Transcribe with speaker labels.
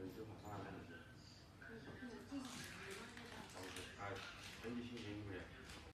Speaker 1: Itu 上来